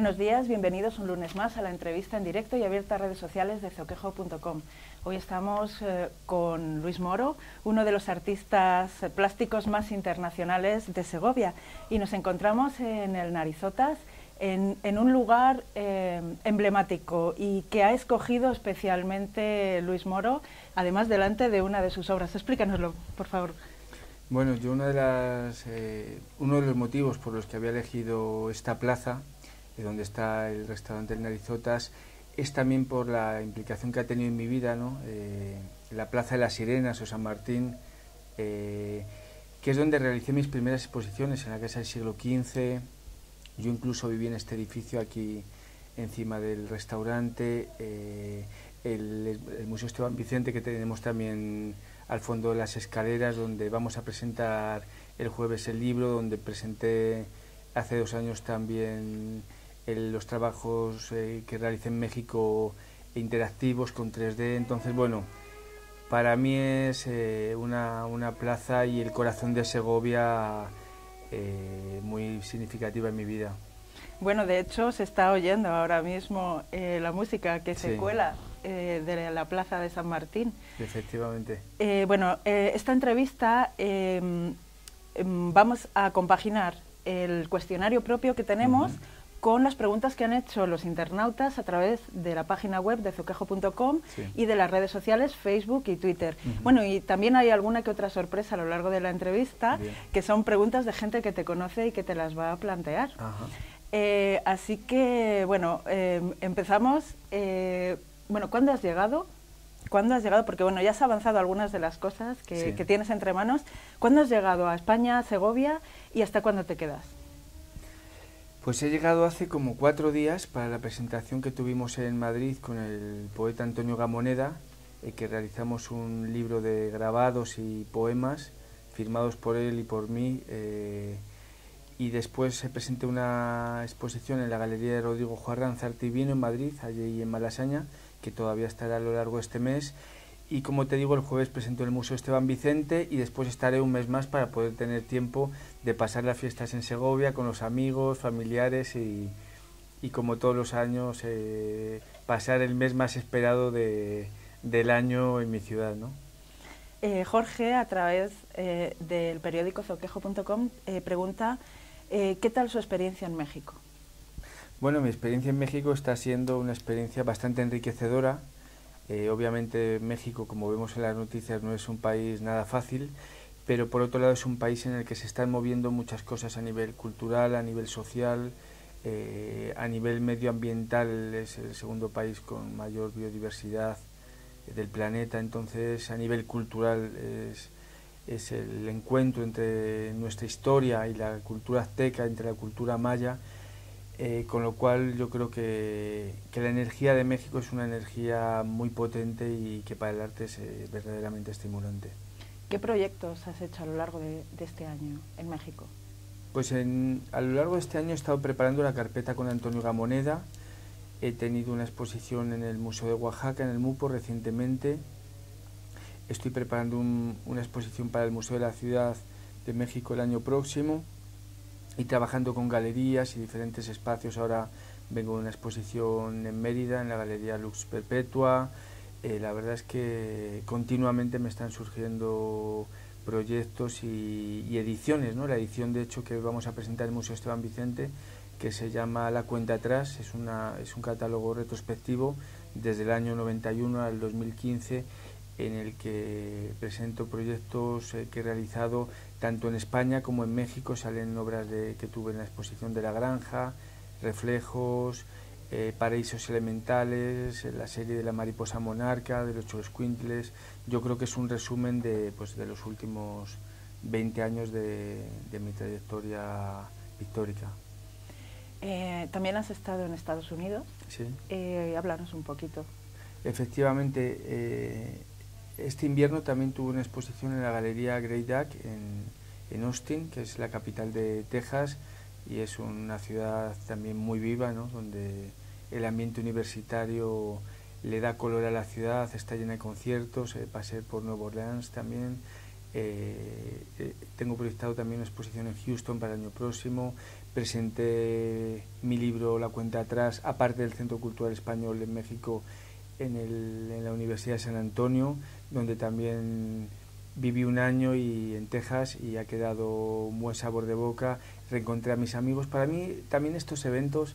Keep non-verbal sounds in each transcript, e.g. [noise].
Buenos días, bienvenidos un lunes más a la entrevista en directo y abierta a redes sociales de zoquejo.com. Hoy estamos eh, con Luis Moro, uno de los artistas plásticos más internacionales de Segovia, y nos encontramos en el Narizotas, en, un lugar eh, emblemático y que ha escogido especialmente Luis Moro, además delante de una de sus obras. Explícanoslo, por favor. Bueno, yo eh, uno de los motivos por los que había elegido esta plaza, eh, donde está el restaurante El Narizotas, es también por la implicación que ha tenido en mi vida, ¿no? la Plaza de las Sirenas o San Martín, que es donde realicé mis primeras exposiciones en la casa del siglo XV, yo incluso viví en este edificio aquí encima del restaurante, eh, el, Museo Esteban Vicente que tenemos también al fondo de las escaleras donde vamos a presentar el jueves el libro, donde presenté hace dos años también los trabajos eh, que realicé en México interactivos con 3D. Entonces, bueno, para mí es eh, una, una plaza y el corazón de Segovia eh, muy significativa en mi vida. Bueno, de hecho se está oyendo ahora mismo eh, la música que se cuela de la Plaza de San Martín. Efectivamente. bueno, esta entrevista em, em, vamos a compaginar el cuestionario propio que tenemos con las preguntas que han hecho los internautas a través de la página web de zoquejo.com y de las redes sociales Facebook y Twitter. Bueno, y también hay alguna que otra sorpresa a lo largo de la entrevista, que son preguntas de gente que te conoce y que te las va a plantear. Eh, así que, bueno, em, empezamos. Eh, bueno, ¿cuándo has llegado? ¿Cuándo has llegado? Porque, bueno, ya has avanzado algunas de las cosas que, que tienes entre manos. ¿Cuándo has llegado a España, a Segovia y hasta cuándo te quedas? Pues he llegado hace como cuatro días para la presentación que tuvimos en Madrid con el poeta Antonio Gamoneda, eh, que realizamos un libro de grabados y poemas firmados por él y por mí. Eh, y después presenté una exposición en la Galería de Rodrigo Juarran Zartivino en Madrid, allí en Malasaña, que todavía estará a lo largo de este mes y como te digo, el jueves presento en el Museo Esteban Vicente y después estaré un mes más para poder tener tiempo de pasar las fiestas en Segovia con los amigos, familiares y, como todos los años eh, pasar el mes más esperado de, del año en mi ciudad. ¿no? Eh, Jorge, a través eh, del periódico zoquejo.com, pregunta ¿qué tal su experiencia en México? Bueno, mi experiencia en México está siendo una experiencia bastante enriquecedora obviamente México, como vemos en las noticias, no es un país nada fácil, pero por otro lado es un país en el que se están moviendo muchas cosas a nivel cultural, a nivel social, eh, a nivel medioambiental es el segundo país con mayor biodiversidad del planeta, entonces a nivel cultural es, es el encuentro entre nuestra historia y la cultura azteca, entre la cultura maya, eh, con lo cual yo creo que, la energía de México es una energía muy potente y que para el arte es eh, verdaderamente estimulante. ¿Qué proyectos has hecho a lo largo de, este año en México? Pues a lo largo de este año he estado preparando la carpeta con Antonio Gamoneda, he tenido una exposición en el Museo de Oaxaca, en el MUPO recientemente, estoy preparando una exposición para el Museo de la Ciudad de México el año próximo, y trabajando con galerías y diferentes espacios. Ahora vengo de una exposición en Mérida, en la Galería Lux Perpetua. Eh, la verdad es que continuamente me están surgiendo proyectos y, ediciones. ¿no? La edición, de hecho, que vamos a presentar en el Museo Esteban Vicente, que se llama La Cuenta Atrás, es, una, es un catálogo retrospectivo desde el año 91 al 2015 en el que presento proyectos eh, que he realizado tanto en España como en México. Salen obras de, que tuve en la exposición de La Granja, Reflejos, eh, Paraísos Elementales, la serie de la mariposa monarca, de los Quintles. Yo creo que es un resumen de, pues, de los últimos 20 años de, mi trayectoria pictórica. Eh, También has estado en Estados Unidos. Sí. háblanos un poquito. Efectivamente, este invierno también tuve una exposición en la Galería Grey Duck en, Austin, que es la capital de Texas, y es una ciudad también muy viva, ¿no? donde el ambiente universitario le da color a la ciudad, está llena de conciertos, eh, pasé por Nueva Orleans también, Eh, eh, tengo proyectado también una exposición en Houston para el año próximo. Presenté mi libro La cuenta atrás, aparte del Centro Cultural Español en México, en, en la Universidad de San Antonio, donde también viví un año y en Texas y ha quedado un buen sabor de boca. Reencontré a mis amigos. Para mí también estos eventos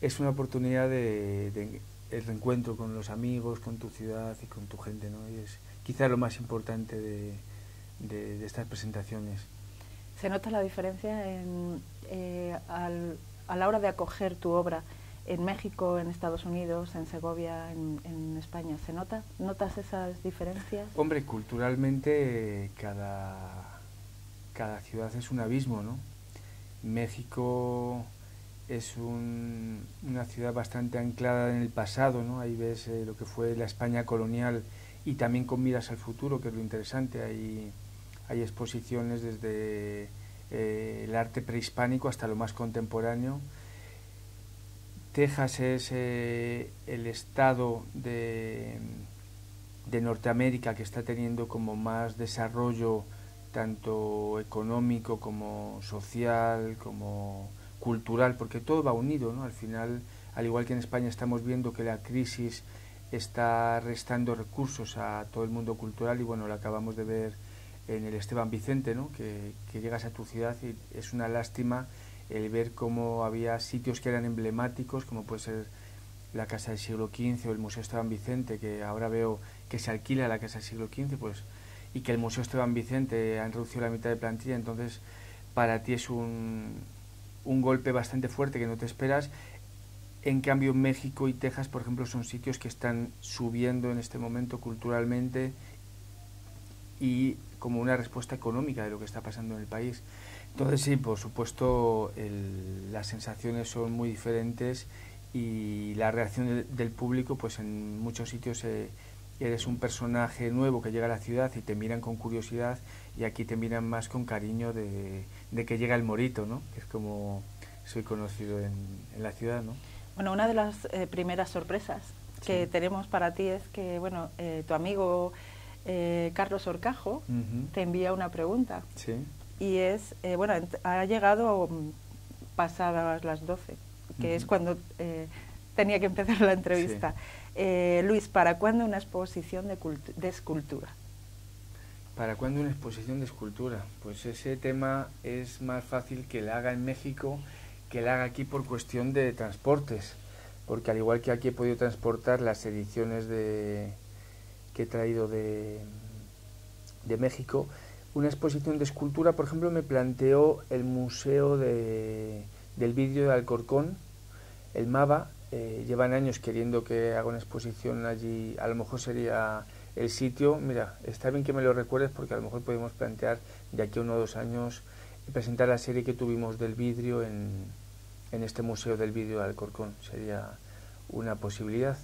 es una oportunidad de, el reencuentro con los amigos, con tu ciudad y con tu gente, ¿no? Y es quizá lo más importante de, de, estas presentaciones. ¿Se nota la diferencia en, eh, al, a la hora de acoger tu obra en México, en Estados Unidos, en Segovia, en, España? ¿Se nota? ¿Notas esas diferencias? Hombre, culturalmente cada, cada ciudad es un abismo, ¿no? México es una ciudad bastante anclada en el pasado, ¿no? Ahí ves eh, lo que fue la España colonial y también con miras al futuro, que es lo interesante. Hay, hay exposiciones desde eh, el arte prehispánico hasta lo más contemporáneo. Texas es eh, el estado de, de Norteamérica que está teniendo como más desarrollo tanto económico como social, como cultural, porque todo va unido, ¿no? Al final, al igual que en España estamos viendo que la crisis está restando recursos a todo el mundo cultural y bueno, lo acabamos de ver en el Esteban Vicente, ¿no? que, llegas a tu ciudad y es una lástima el ver cómo había sitios que eran emblemáticos, como puede ser la Casa del Siglo XV o el Museo Esteban Vicente, que ahora veo que se alquila la Casa del Siglo XV, pues, y que el Museo Esteban Vicente han reducido la mitad de plantilla, entonces para ti es un, un golpe bastante fuerte que no te esperas. En cambio, México y Texas, por ejemplo, son sitios que están subiendo en este momento culturalmente y como una respuesta económica de lo que está pasando en el país. Entonces, sí, por supuesto, las sensaciones son muy diferentes y la reacción del, público, pues en muchos sitios eh, eres un personaje nuevo que llega a la ciudad y te miran con curiosidad y aquí te miran más con cariño de, que llega el morito, ¿no? Que es como soy conocido en, la ciudad, ¿no? Bueno, una de las eh, primeras sorpresas que tenemos para ti es que, bueno, eh, tu amigo eh, Carlos Orcajo te envía una pregunta. Sí. Y es, bueno, ha llegado pasadas las 12, que es cuando tenía que empezar la entrevista. Luis, ¿para cuándo una exposición de, de escultura? ¿Para cuándo una exposición de escultura? Pues ese tema es más fácil que la haga en México que la haga aquí por cuestión de transportes, porque al igual que aquí he podido transportar las ediciones de, que he traído de, de México, una exposición de escultura, por ejemplo, me planteó el Museo de, del Vidrio de Alcorcón, el MAVA, eh, llevan años queriendo que haga una exposición allí, a lo mejor sería el sitio, mira, está bien que me lo recuerdes porque a lo mejor podemos plantear de aquí a uno o dos años presentar la serie que tuvimos del vidrio en, en este Museo del Vidrio de Alcorcón, sería una posibilidad.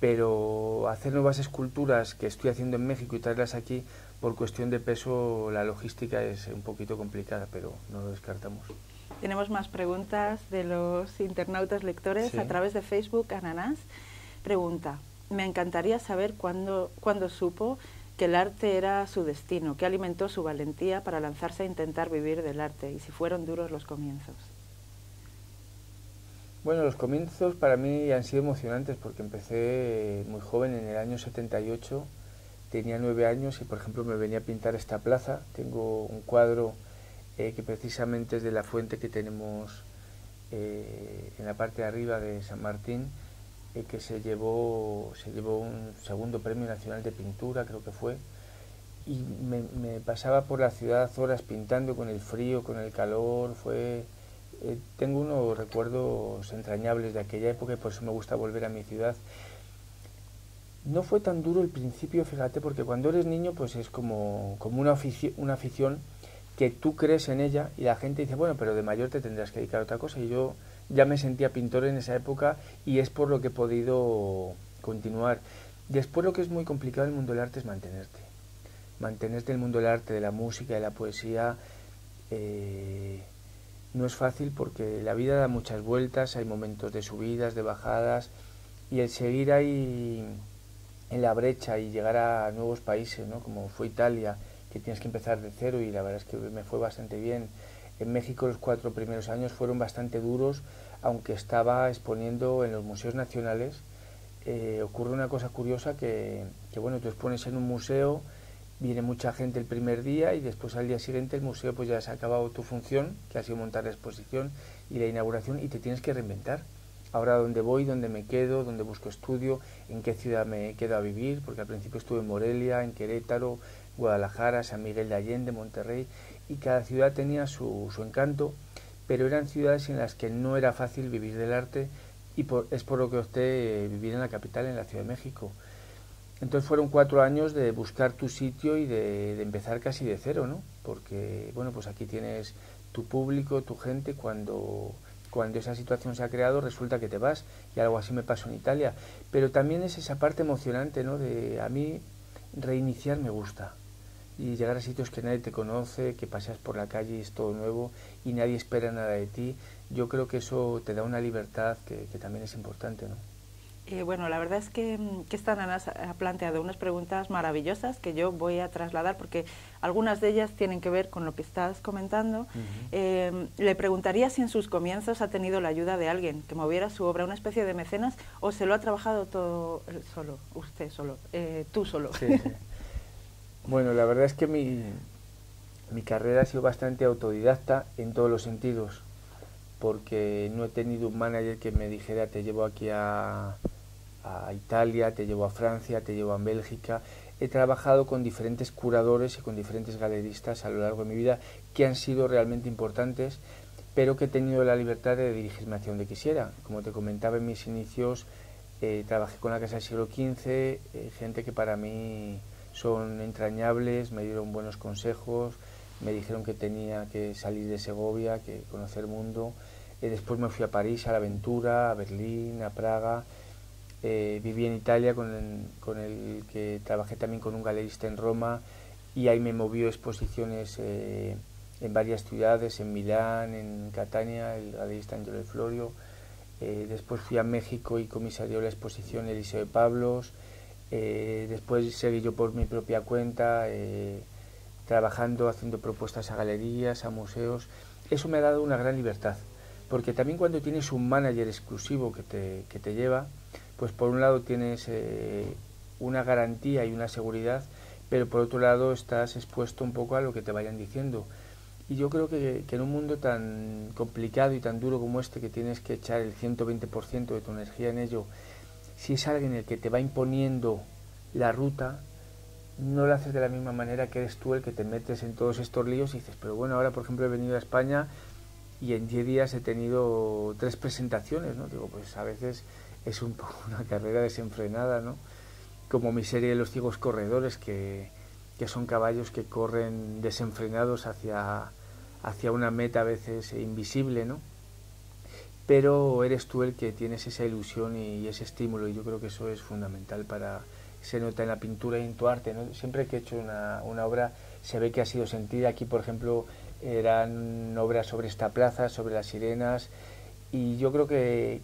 Pero hacer nuevas esculturas que estoy haciendo en México y traerlas aquí, por cuestión de peso, la logística es un poquito complicada, pero no lo descartamos. Tenemos más preguntas de los internautas lectores a través de Facebook. Ananás pregunta, me encantaría saber cuándo, cuándo supo que el arte era su destino, qué alimentó su valentía para lanzarse a intentar vivir del arte y si fueron duros los comienzos. Bueno, los comienzos para mí han sido emocionantes porque empecé muy joven, en el año 78, tenía nueve años y por ejemplo me venía a pintar esta plaza. Tengo un cuadro eh, que precisamente es de la fuente que tenemos eh, en la parte de arriba de San Martín eh, que se llevó, se llevó un segundo premio nacional de pintura, creo que fue, y me, pasaba por la ciudad horas pintando con el frío, con el calor, fue... Eh, tengo unos recuerdos entrañables de aquella época y por eso me gusta volver a mi ciudad. No fue tan duro el principio, fíjate, porque cuando eres niño pues es como, como una, una afición que tú crees en ella y la gente dice, bueno, pero de mayor te tendrás que dedicar a otra cosa. Y yo ya me sentía pintor en esa época y es por lo que he podido continuar. Después lo que es muy complicado en el mundo del arte es mantenerte. Mantenerte en el mundo del arte, de la música, de la poesía, eh, no es fácil porque la vida da muchas vueltas, hay momentos de subidas, de bajadas, y el seguir ahí en la brecha y llegar a nuevos países, ¿no? como fue Italia, que tienes que empezar de cero y la verdad es que me fue bastante bien. En México los cuatro primeros años fueron bastante duros, aunque estaba exponiendo en los museos nacionales. Eh, ocurre una cosa curiosa que, que, bueno, tú expones en un museo, viene mucha gente el primer día y después al día siguiente el museo pues ya se ha acabado tu función, que ha sido montar la exposición y la inauguración y te tienes que reinventar. Ahora dónde voy, dónde me quedo, dónde busco estudio, en qué ciudad me quedo a vivir, porque al principio estuve en Morelia, en Querétaro, Guadalajara, San Miguel de Allende, Monterrey, y cada ciudad tenía su, su encanto, pero eran ciudades en las que no era fácil vivir del arte y es por lo que opté vivir en la capital, en la Ciudad de México. Entonces fueron cuatro años de buscar tu sitio y de, de, empezar casi de cero, ¿no? Porque, bueno, pues aquí tienes tu público, tu gente, cuando, cuando esa situación se ha creado resulta que te vas, y algo así me pasó en Italia. Pero también es esa parte emocionante, ¿no? De a mí reiniciar me gusta y llegar a sitios que nadie te conoce, que paseas por la calle y es todo nuevo y nadie espera nada de ti, yo creo que eso te da una libertad que, que también es importante, ¿no? Eh, bueno, la verdad es que, que esta nana ha planteado unas preguntas maravillosas que yo voy a trasladar porque algunas de ellas tienen que ver con lo que estás comentando. Uh -huh. eh, le preguntaría si en sus comienzos ha tenido la ayuda de alguien que moviera su obra, una especie de mecenas, o se lo ha trabajado todo solo, usted solo, eh, tú solo. Sí, sí. [laughs] Bueno, la verdad es que mi, mi carrera ha sido bastante autodidacta en todos los sentidos, porque no he tenido un manager que me dijera te llevo aquí a, a Italia, te llevo a Francia, te llevo a Bélgica. He trabajado con diferentes curadores y con diferentes galeristas a lo largo de mi vida que han sido realmente importantes, pero que he tenido la libertad de dirigirme hacia donde quisiera. Como te comentaba en mis inicios, eh, trabajé con la Casa del Siglo XV, eh, gente que para mí son entrañables, me dieron buenos consejos, me dijeron que tenía que salir de Segovia, que conocer el mundo. Eh, después me fui a París, a la aventura, a Berlín, a Praga. Eh, viví en Italia con el, con el, que trabajé también con un galerista en Roma y ahí me movió exposiciones eh, en varias ciudades, en Milán, en Catania, el galerista Angelo Florio. Eh, después fui a México y comisarió la exposición Eliseo de Pablos. Eh, después seguí yo por mi propia cuenta, eh, trabajando, haciendo propuestas a galerías, a museos. Eso me ha dado una gran libertad, porque también cuando tienes un manager exclusivo que te, que te lleva, pues por un lado tienes eh, una garantía y una seguridad, pero por otro lado estás expuesto un poco a lo que te vayan diciendo. Y yo creo que, que en un mundo tan complicado y tan duro como este, que tienes que echar el 120% de tu energía en ello, si es alguien el que te va imponiendo la ruta, no lo haces de la misma manera que eres tú el que te metes en todos estos líos y dices, pero bueno, ahora por ejemplo he venido a España y en 10 días he tenido tres presentaciones, ¿no? Digo, pues a veces es un poco una carrera desenfrenada, ¿no? Como mi serie de los ciegos corredores, que, que son caballos que corren desenfrenados hacia, hacia una meta a veces invisible, ¿no? Pero eres tú el que tienes esa ilusión y ese estímulo y yo creo que eso es fundamental para se nota en la pintura y en tu arte ¿no? siempre que he hecho una, obra se ve que ha sido sentida aquí por ejemplo eran obras sobre esta plaza sobre las sirenas y yo creo que,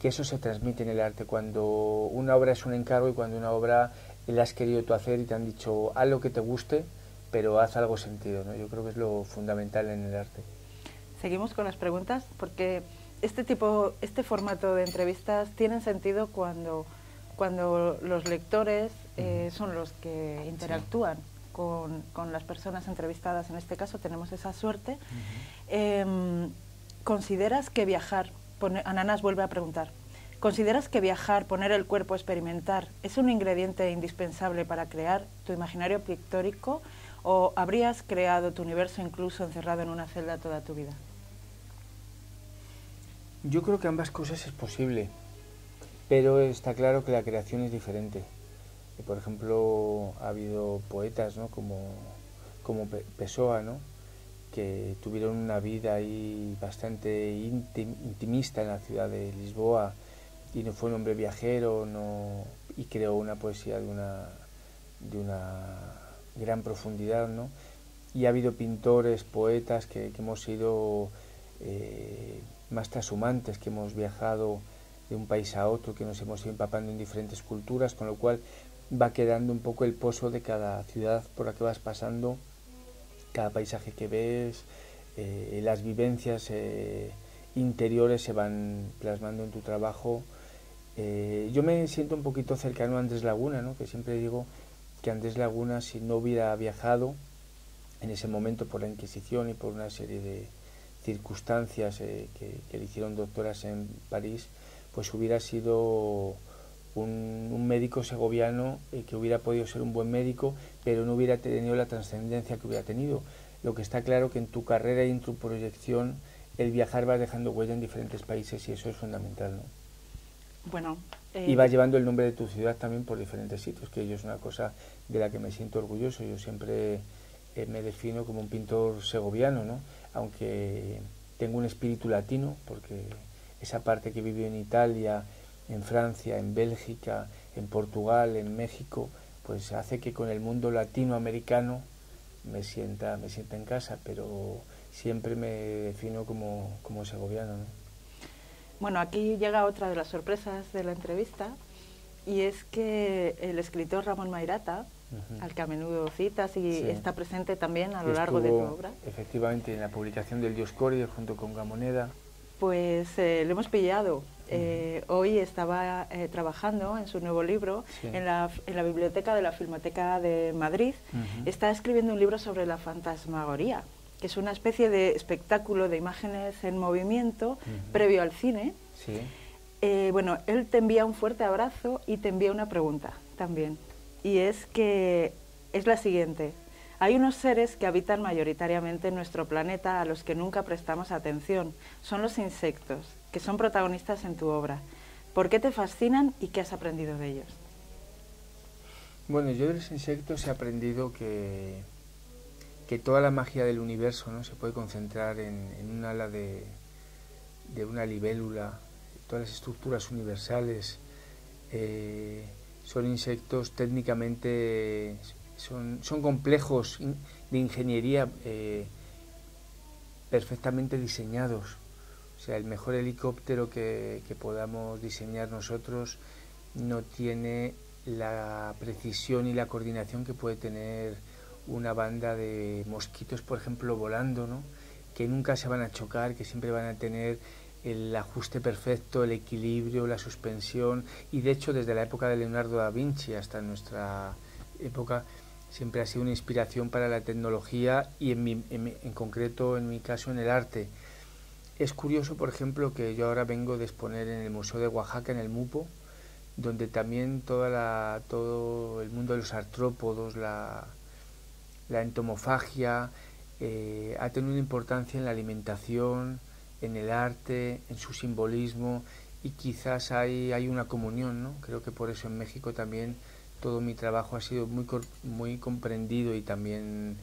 que eso se transmite en el arte cuando una obra es un encargo y cuando una obra la has querido tú hacer y te han dicho haz lo que te guste pero haz algo sentido ¿no? yo creo que es lo fundamental en el arte seguimos con las preguntas porque este tipo, este formato de entrevistas tienen sentido cuando, cuando los lectores eh, son los que interactúan sí. con, con, las personas entrevistadas. En este caso tenemos esa suerte. Uh -huh. eh, ¿Consideras que viajar, pone, Ananas vuelve a preguntar, ¿consideras que viajar, poner el cuerpo, experimentar, es un ingrediente indispensable para crear tu imaginario pictórico o habrías creado tu universo incluso encerrado en una celda toda tu vida? Yo creo que ambas cosas es posible, pero está claro que la creación es diferente. Por ejemplo, ha habido poetas ¿no? como, como Pessoa, ¿no? que tuvieron una vida ahí bastante intim, intimista en la ciudad de Lisboa y no fue un hombre viajero no, y creó una poesía de una, de una gran profundidad. ¿no? Y ha habido pintores, poetas que, que hemos sido... Eh, más trashumantes, que hemos viajado de un país a otro, que nos hemos ido empapando en diferentes culturas, con lo cual va quedando un poco el pozo de cada ciudad por la que vas pasando cada paisaje que ves, eh, las vivencias eh, interiores se van plasmando en tu trabajo. Eh, yo me siento un poquito cercano a Andrés Laguna, ¿no? que siempre digo que Andrés Laguna, si no hubiera viajado en ese momento por la Inquisición y por una serie de circunstancias que, le hicieron doctoras en París, pues hubiera sido un, médico segoviano que hubiera podido ser un buen médico, pero no hubiera tenido la trascendencia que hubiera tenido. Lo que está claro que en tu carrera y en tu proyección el viajar va dejando huella en diferentes países y eso es fundamental, ¿no? Bueno. y va eh, llevando el nombre de tu ciudad también por diferentes sitios, que ello es una cosa de la que me siento orgulloso. Yo siempre eh, me defino como un pintor segoviano, ¿no? Aunque tengo un espíritu latino, porque esa parte que vivió en Italia, en Francia, en Bélgica, en Portugal, en México, pues hace que con el mundo latinoamericano me sienta, me sienta en casa, pero siempre me defino como, como segoviano. Bueno, aquí llega otra de las sorpresas de la entrevista y es que el escritor Ramón Mairata, al que a menudo citas y está presente también a lo largo de tu obra. Efectivamente, en la publicación del Dioscorio junto con Gamoneda. Pues eh, lo hemos pillado eh, hoy estaba eh, trabajando en su nuevo libro en, la, en, la, biblioteca de la Filmoteca de Madrid. Está escribiendo un libro sobre la fantasmagoría, que es una especie de espectáculo de imágenes en movimiento previo al cine. Eh, bueno, él te envía un fuerte abrazo y te envía una pregunta también. Y es que es la siguiente. Hay unos seres que habitan mayoritariamente en nuestro planeta a los que nunca prestamos atención. Son los insectos que son protagonistas en tu obra. ¿Por qué te fascinan y qué has aprendido de ellos? Bueno, yo de los insectos he aprendido que, que toda la magia del universo ¿no? se puede concentrar en, un ala de, de, una libélula, todas las estructuras universales. Eh, son insectos técnicamente, son, son complejos de ingeniería eh, perfectamente diseñados o sea, el mejor helicóptero que, podamos diseñar nosotros no tiene la precisión y la coordinación que puede tener una banda de mosquitos, por ejemplo, volando, ¿no? que nunca se van a chocar, que siempre van a tener el ajuste perfecto, el equilibrio, la suspensión, y de hecho desde la época de Leonardo da Vinci hasta nuestra época siempre ha sido una inspiración para la tecnología y en, en concreto en mi caso en el arte. Es curioso, por ejemplo, que yo ahora vengo de exponer en el Museo de Oaxaca, en el MUPO, donde también toda la, todo el mundo de los artrópodos, la, entomofagia, eh, ha tenido una importancia en la alimentación, en el arte, en su simbolismo y quizás hay, una comunión, ¿no? Creo que por eso en México también todo mi trabajo ha sido muy, muy comprendido y también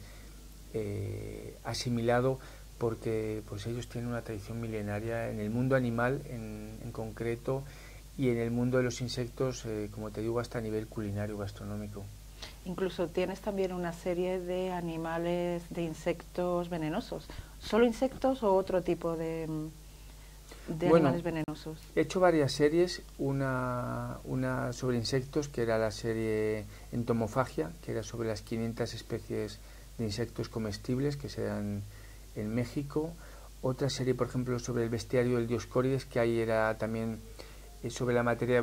eh, asimilado porque pues ellos tienen una tradición milenaria en el mundo animal en, en concreto y en el mundo de los insectos, eh, como te digo, hasta a nivel culinario, gastronómico. Incluso tienes también una serie de animales, de insectos venenosos. ¿Solo insectos o otro tipo de, de animales venenosos? He hecho varias series, una, una sobre insectos, que era la serie Entomofagia, que era sobre las 500 especies de insectos comestibles que se dan en México. Otra serie, por ejemplo, sobre el bestiario del Dioscórides, que ahí era también eh, sobre la materia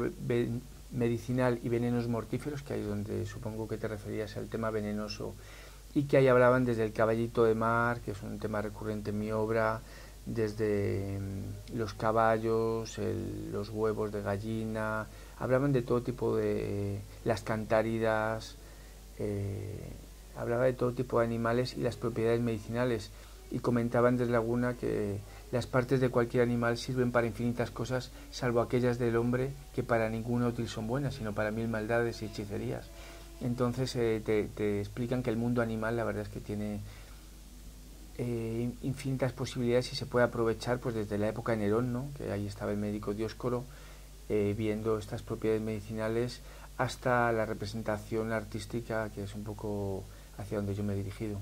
medicinal y venenos mortíferos, que ahí donde supongo que te referías al tema venenoso, y que ahí hablaban desde el caballito de mar, que es un tema recurrente en mi obra, desde mm, los caballos, los huevos de gallina, hablaban de todo tipo de las cantáridas, eh, hablaba de todo tipo de animales y las propiedades medicinales y comentaba Andrés Laguna que las partes de cualquier animal sirven para infinitas cosas, salvo aquellas del hombre que para ninguna útil son buenas, sino para mil maldades y hechicerías. Entonces eh, te, explican que el mundo animal la verdad es que tiene eh, infinitas posibilidades y se puede aprovechar pues desde la época de Nerón, ¿no? que ahí estaba el médico Dioscoro, eh, viendo estas propiedades medicinales, hasta la representación artística, que es un poco hacia donde yo me he dirigido.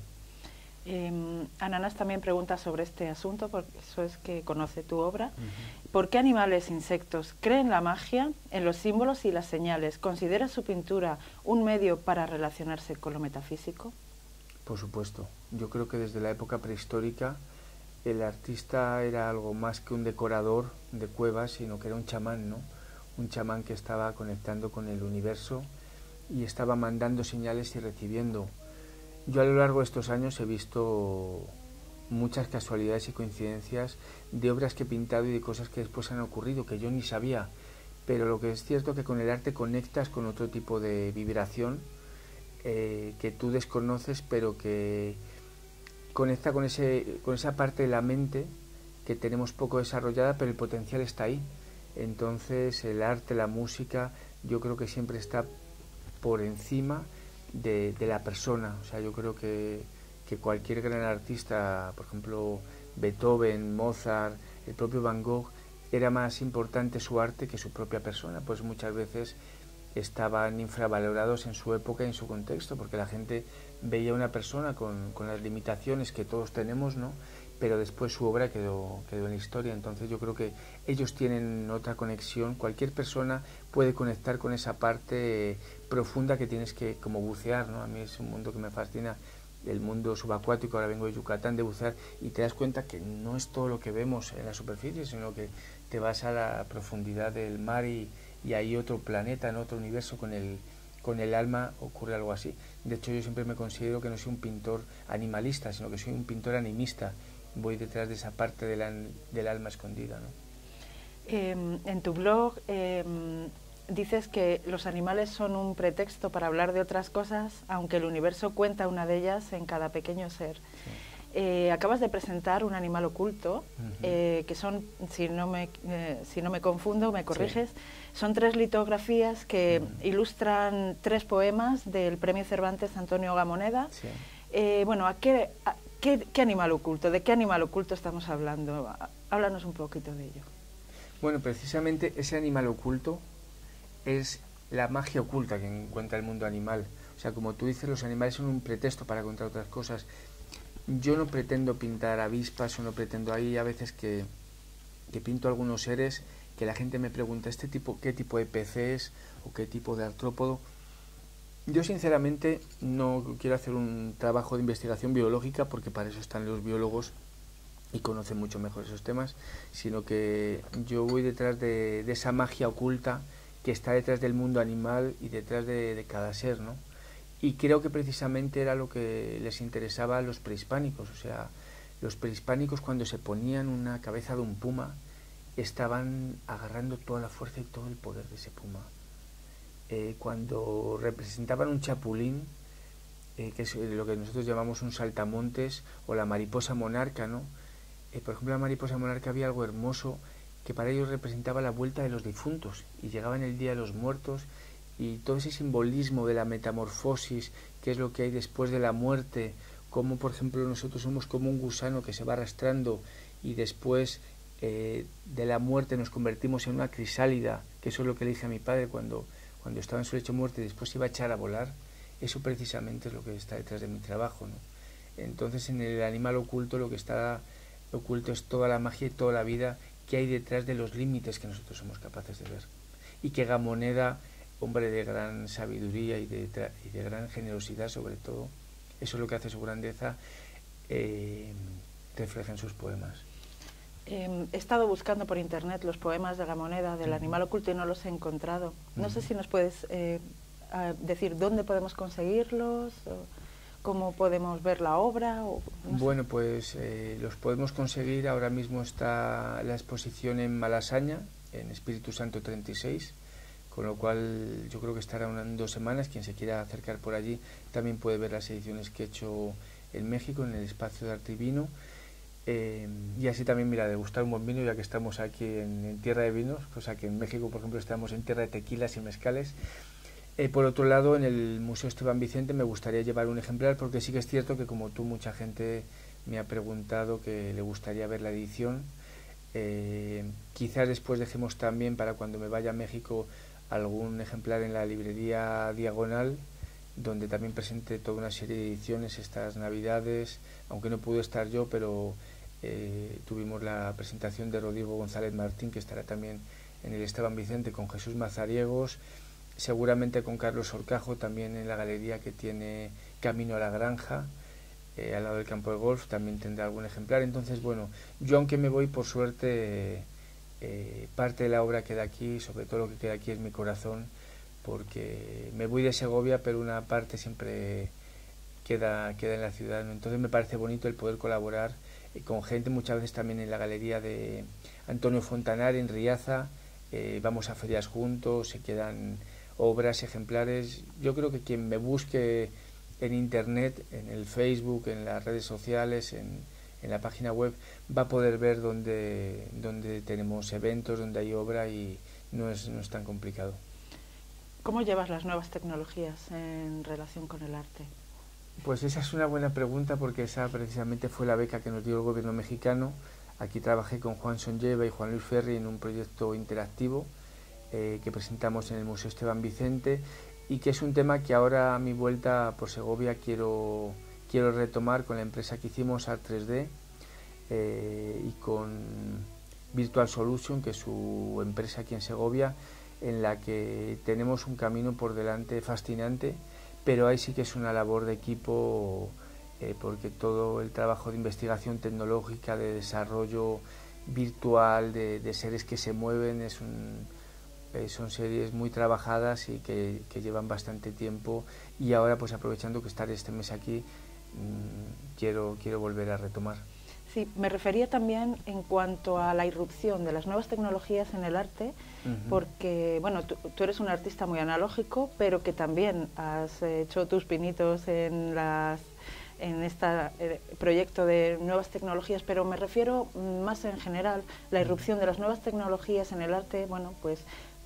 Eh, Ananas también pregunta sobre este asunto, porque eso es que conoce tu obra. ¿Por qué animales, insectos, creen la magia en los símbolos y las señales? ¿Considera su pintura un medio para relacionarse con lo metafísico? Por supuesto. Yo creo que desde la época prehistórica el artista era algo más que un decorador de cuevas, sino que era un chamán, ¿no? Un chamán que estaba conectando con el universo y estaba mandando señales y recibiendo. Yo a lo largo de estos años he visto muchas casualidades y coincidencias de obras que he pintado y de cosas que después han ocurrido que yo ni sabía. Pero lo que es cierto es que con el arte conectas con otro tipo de vibración eh, que tú desconoces, pero que conecta con, ese, con esa parte de la mente que tenemos poco desarrollada, pero el potencial está ahí. Entonces el arte, la música, yo creo que siempre está por encima de, la persona. O sea, yo creo que, que, cualquier gran artista, por ejemplo, Beethoven, Mozart, el propio Van Gogh, era más importante su arte que su propia persona. Pues muchas veces estaban infravalorados en su época y en su contexto, porque la gente veía a una persona con, con, las limitaciones que todos tenemos, ¿no? pero después su obra quedó, quedó en la historia. Entonces yo creo que ellos tienen otra conexión. Cualquier persona puede conectar con esa parte profunda que tienes que como bucear. ¿no? A mí es un mundo que me fascina, el mundo subacuático. Ahora vengo de Yucatán de bucear y te das cuenta que no es todo lo que vemos en la superficie, sino que te vas a la profundidad del mar y, y hay otro planeta, en otro universo con el, con el alma ocurre algo así. De hecho, yo siempre me considero que no soy un pintor animalista, sino que soy un pintor animista. Voy detrás de esa parte del alma escondida. ¿no? Em, en tu blog eh, dices que los animales son un pretexto para hablar de otras cosas, aunque el universo cuenta una de ellas en cada pequeño ser. Eh, acabas de presentar un animal oculto, eh, que son, si no me, eh, si no me confundo, me corriges, son tres litografías que ilustran tres poemas del Premio Cervantes Antonio Gamoneda. bueno, ¿a qué, qué, animal oculto? ¿De qué animal oculto estamos hablando? Háblanos un poquito de ello. Bueno, precisamente ese animal oculto es la magia oculta que encuentra el mundo animal. O sea, como tú dices, los animales son un pretexto para contar otras cosas yo no pretendo pintar avispas o no pretendo ahí a veces que, que pinto algunos seres que la gente me pregunta este tipo qué tipo de pez es o qué tipo de artrópodo yo sinceramente no quiero hacer un trabajo de investigación biológica porque para eso están los biólogos y conocen mucho mejor esos temas, sino que yo voy detrás de, esa magia oculta que está detrás del mundo animal y detrás de, cada ser, ¿no? Y creo que precisamente era lo que les interesaba a los prehispánicos. O sea, los prehispánicos cuando se ponían una cabeza de un puma, estaban agarrando toda la fuerza y todo el poder de ese puma. Eh, cuando representaban un chapulín, eh, que es lo que nosotros llamamos un saltamontes o la mariposa monarca, ¿no? Eh, por ejemplo, la mariposa monarca había algo hermoso que para ellos representaba la vuelta de los difuntos y llegaban el día de los muertos y todo ese simbolismo de la metamorfosis, que es lo que hay después de la muerte, como por ejemplo nosotros somos como un gusano que se va arrastrando y después eh, de la muerte nos convertimos en una crisálida, que eso es lo que le dije a mi padre cuando, cuando estaba en su lecho de muerte y después iba a echar a volar, eso precisamente es lo que está detrás de mi trabajo. Entonces en el animal oculto lo que está oculto es toda la magia y toda la vida que hay detrás de los límites que nosotros somos capaces de ver. Y que Gamoneda hombre de gran sabiduría y de, y de gran generosidad sobre todo, eso es lo que hace su grandeza, eh, refleja en sus poemas. Em, he estado buscando por internet los poemas de la moneda del animal oculto y no los he encontrado. No sé si nos puedes eh, decir dónde podemos conseguirlos, o cómo podemos ver la obra. Bueno, pues eh, los podemos conseguir. Ahora mismo está la exposición en Malasaña, en Espíritu Santo 36 con lo cual yo creo que estará en dos semanas. Quien se quiera acercar por allí también puede ver las ediciones que he hecho en México, en el espacio de arte y vino. Eh, y así también, mira, degustar un buen vino, ya que estamos aquí en, tierra de vinos, cosa que en México, por ejemplo, estamos en tierra de tequilas y mezcales. Eh, por otro lado, en el Museo Esteban Vicente me gustaría llevar un ejemplar, porque sí que es cierto que, como tú, mucha gente me ha preguntado que le gustaría ver la edición. Eh, quizás después dejemos también para cuando me vaya a México algún ejemplar en la librería Diagonal, donde también presente toda una serie de ediciones estas navidades, aunque no pude estar yo, pero eh, tuvimos la presentación de Rodrigo González Martín, que estará también en el Esteban Vicente con Jesús Mazariegos, seguramente con Carlos Orcajo también en la galería que tiene Camino a la Granja. eh, al lado del campo de golf, también tendrá algún ejemplar. Entonces, bueno, yo aunque me voy, por suerte, eh, parte de la obra queda aquí, sobre todo lo que queda aquí es mi corazón, porque me voy de Segovia, pero una parte siempre queda, queda en la ciudad. Entonces me parece bonito el poder colaborar eh, con gente, muchas veces también en la galería de Antonio Fontanar, en Riaza, vamos a ferias juntos, se quedan obras ejemplares. Yo creo que quien me busque en Internet, en el Facebook, en las redes sociales, en, en la página web, va a poder ver dónde, dónde tenemos eventos, dónde hay obra y no es, no es tan complicado. ¿Cómo llevas las nuevas tecnologías en relación con el arte? Pues esa es una buena pregunta porque esa precisamente fue la beca que nos dio el gobierno mexicano. Aquí trabajé con Juan Sonlleva y Juan Luis Ferri en un proyecto interactivo eh, que presentamos en el Museo Esteban Vicente y que es un tema que ahora a mi vuelta por Segovia quiero, quiero retomar con la empresa que hicimos Art 3D eh, y con Virtual Solution, que es su empresa aquí en Segovia, en la que tenemos un camino por delante fascinante, pero ahí sí que es una labor de equipo eh, porque todo el trabajo de investigación tecnológica, de desarrollo virtual, de seres que se mueven, es un, eh, son series muy trabajadas y que, llevan bastante tiempo. Y ahora pues aprovechando que estar este mes aquí mm, quiero, quiero volver a retomar. Sí, me refería también en cuanto a la irrupción de las nuevas tecnologías en el arte, porque, bueno, tú, eres un artista muy analógico, pero que también has hecho tus pinitos en las en este proyecto de nuevas tecnologías, pero me refiero más en general, la irrupción de las nuevas tecnologías en el arte, bueno, pues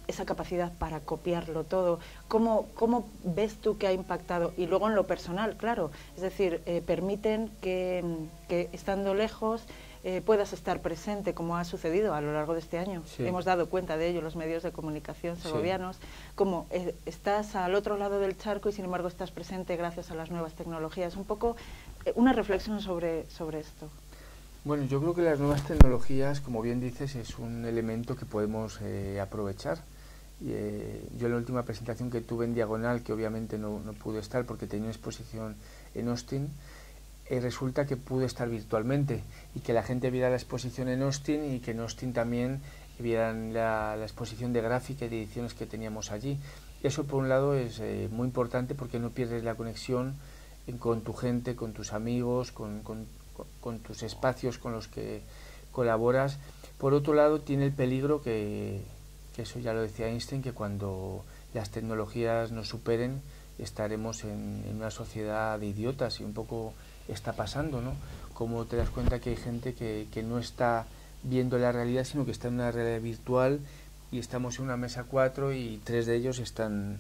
esa capacidad para copiarlo todo, ¿cómo, ¿cómo, ves tú que ha impactado? Y luego en lo personal, claro, es decir, eh, permiten que, que, estando lejos eh, puedas estar presente, como ha sucedido a lo largo de este año. Hemos dado cuenta de ello los medios de comunicación segovianos, como eh, estás al otro lado del charco y sin embargo estás presente gracias a las nuevas tecnologías. Un poco una reflexión sobre, sobre esto. Bueno, yo creo que las nuevas tecnologías, como bien dices, es un elemento que podemos aprovechar eh, yo la última presentación que tuve en Diagonal, que obviamente no, pude estar porque tenía una exposición en Austin, eh, resulta que pude estar virtualmente y que la gente viera la exposición en Austin y que en Austin también vieran la, exposición de gráfica y de ediciones que teníamos allí. Eso por un lado es eh, muy importante porque no pierdes la conexión con tu gente, con tus amigos, con tus espacios con los que colaboras. Por otro lado tiene el peligro que, que eso ya lo decía Einstein, que cuando las tecnologías nos superen estaremos en, una sociedad de idiotas y un poco está pasando, ¿no? Como te das cuenta que hay gente que, que no está viendo la realidad, sino que está en una realidad virtual y estamos en una mesa cuatro y tres de ellos están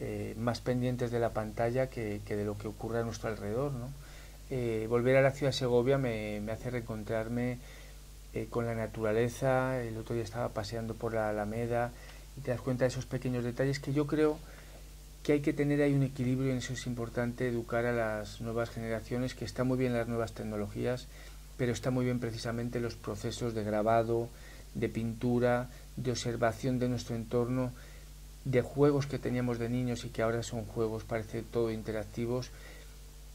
eh, más pendientes de la pantalla que, que, de lo que ocurre a nuestro alrededor, ¿no? Eh, volver a la ciudad de Segovia me, me hace reencontrarme eh, con la naturaleza. El otro día estaba paseando por la Alameda y te das cuenta de esos pequeños detalles que yo creo que hay que tener ahí un equilibrio y en eso es importante educar a las nuevas generaciones, que está muy bien las nuevas tecnologías, pero está muy bien precisamente los procesos de grabado, de pintura, de observación de nuestro entorno, de juegos que teníamos de niños y que ahora son juegos, parece todo interactivos,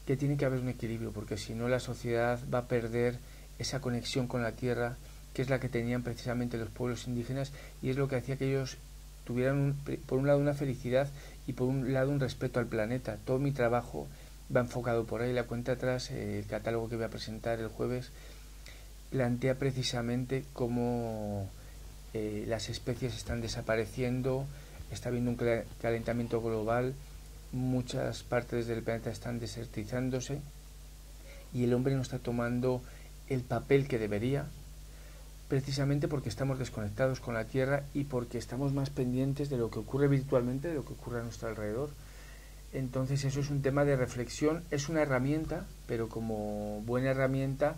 que tiene que haber un equilibrio, porque si no la sociedad va a perder esa conexión con la tierra, que es la que tenían precisamente los pueblos indígenas y es lo que hacía que ellos tuvieran, por un lado, una felicidad y por un lado, un respeto al planeta. Todo mi trabajo va enfocado por ahí. La cuenta atrás, eh, el catálogo que voy a presentar el jueves, plantea precisamente cómo eh, las especies están desapareciendo, está habiendo un calentamiento global, muchas partes del planeta están desertizándose y el hombre no está tomando el papel que debería, precisamente porque estamos desconectados con la Tierra y porque estamos más pendientes de lo que ocurre virtualmente, de lo que ocurre a nuestro alrededor. Entonces eso es un tema de reflexión, es una herramienta, pero como buena herramienta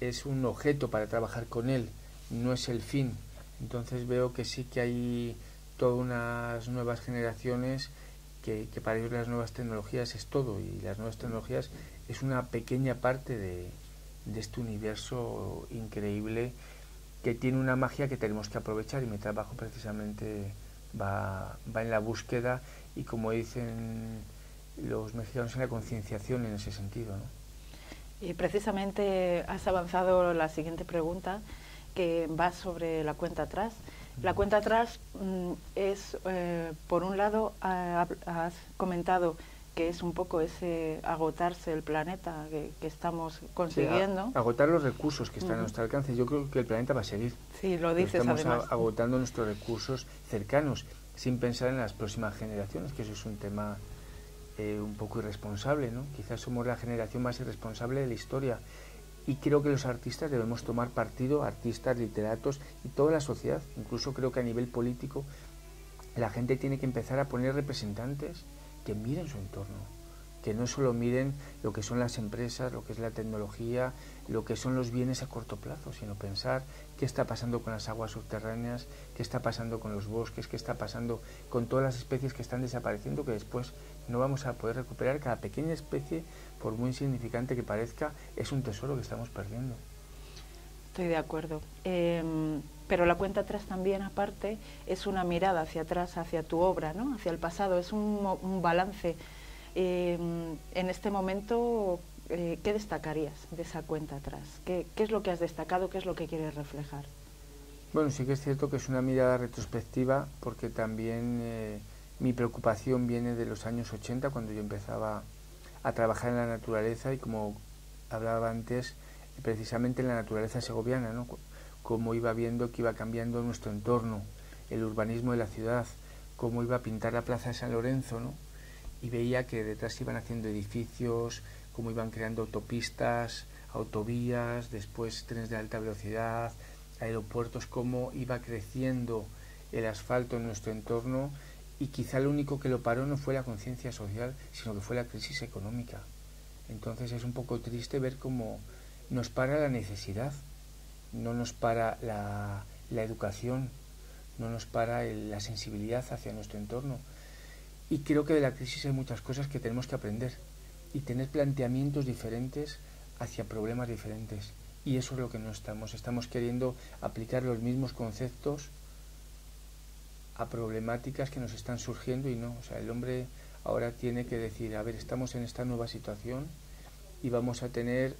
es un objeto para trabajar con él, no es el fin. Entonces veo que sí que hay todas unas nuevas generaciones que, que para ellos las nuevas tecnologías es todo y las nuevas tecnologías es una pequeña parte de, de este universo increíble que tiene una magia que tenemos que aprovechar y mi trabajo precisamente va, va en la búsqueda y como dicen los mexicanos en la concienciación en ese sentido. ¿no? Y precisamente has avanzado la siguiente pregunta, que va sobre la cuenta atrás. La cuenta atrás mm, es, eh, por un lado, has comentado que es un poco ese agotarse el planeta que, estamos consiguiendo. agotar los recursos que están a nuestro alcance. Yo creo que el planeta va a seguir. Sí, lo dices Estamos agotando nuestros recursos cercanos sin pensar en las próximas generaciones, que eso es un tema eh, un poco irresponsable, ¿no? Quizás somos la generación más irresponsable de la historia. Y creo que los artistas debemos tomar partido, artistas, literatos y toda la sociedad. Incluso creo que a nivel político la gente tiene que empezar a poner representantes que miren su entorno, que no solo miren lo que son las empresas, lo que es la tecnología, lo que son los bienes a corto plazo, sino pensar qué está pasando con las aguas subterráneas, qué está pasando con los bosques, qué está pasando con todas las especies que están desapareciendo, que después no vamos a poder recuperar. Cada pequeña especie, por muy insignificante que parezca, es un tesoro que estamos perdiendo. Estoy de acuerdo. Em, pero la cuenta atrás también, aparte, es una mirada hacia atrás, hacia tu obra, ¿no? hacia el pasado, es un, balance. Em, en este momento, eh, ¿qué destacarías de esa cuenta atrás? ¿Qué, es lo que has destacado? ¿Qué es lo que quieres reflejar? Bueno, sí que es cierto que es una mirada retrospectiva porque también eh, mi preocupación viene de los años 80 cuando yo empezaba a trabajar en la naturaleza y como hablaba antes, precisamente en la naturaleza segoviana, ¿no? cómo iba viendo que iba cambiando nuestro entorno, el urbanismo de la ciudad, cómo iba a pintar la plaza de San Lorenzo, ¿no? y veía que detrás iban haciendo edificios, cómo iban creando autopistas, autovías, después trenes de alta velocidad, aeropuertos, cómo iba creciendo el asfalto en nuestro entorno y quizá lo único que lo paró no fue la conciencia social, sino que fue la crisis económica. Entonces es un poco triste ver cómo nos para la necesidad, no nos para la, educación, no nos para la sensibilidad hacia nuestro entorno. Y creo que de la crisis hay muchas cosas que tenemos que aprender y tener planteamientos diferentes hacia problemas diferentes. Y eso es lo que no estamos. Estamos queriendo aplicar los mismos conceptos a problemáticas que nos están surgiendo y no. O sea, el hombre ahora tiene que decir, a ver, estamos en esta nueva situación y vamos a tener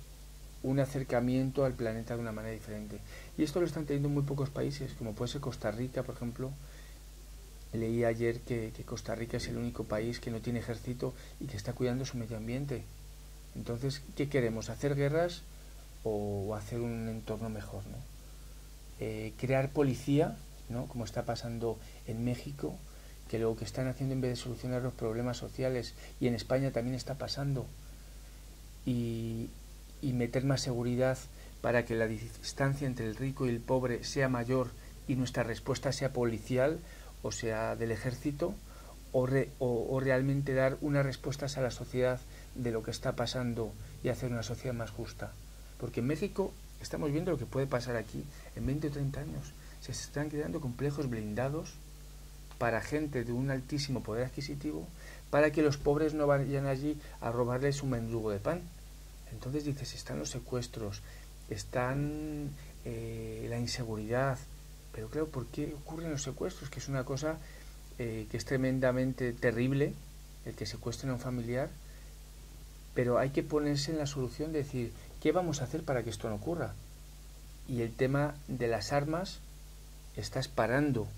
un acercamiento al planeta de una manera diferente. Y esto lo están teniendo muy pocos países, como puede ser Costa Rica, por ejemplo. Leí ayer que, Costa Rica es el único país que no tiene ejército y que está cuidando su medio ambiente. Entonces, ¿qué queremos? ¿Hacer guerras o hacer un entorno mejor? ¿no? Eh, crear policía, ¿no? como está pasando en México, que lo que están haciendo en vez de solucionar los problemas sociales, y en España también está pasando, y, y meter más seguridad para que la distancia entre el rico y el pobre sea mayor y nuestra respuesta sea policial o sea del ejército o, o, realmente dar unas respuestas a la sociedad de lo que está pasando y hacer una sociedad más justa. Porque en México estamos viendo lo que puede pasar aquí en 20 o 30 años. Se están creando complejos blindados para gente de un altísimo poder adquisitivo para que los pobres no vayan allí a robarles un mendrugo de pan. Entonces dices, están los secuestros, están eh, la inseguridad, pero claro, ¿por qué ocurren los secuestros? Que es una cosa eh, que es tremendamente terrible, el que secuestren a un familiar, pero hay que ponerse en la solución de decir, ¿qué vamos a hacer para que esto no ocurra? Y el tema de las armas está parando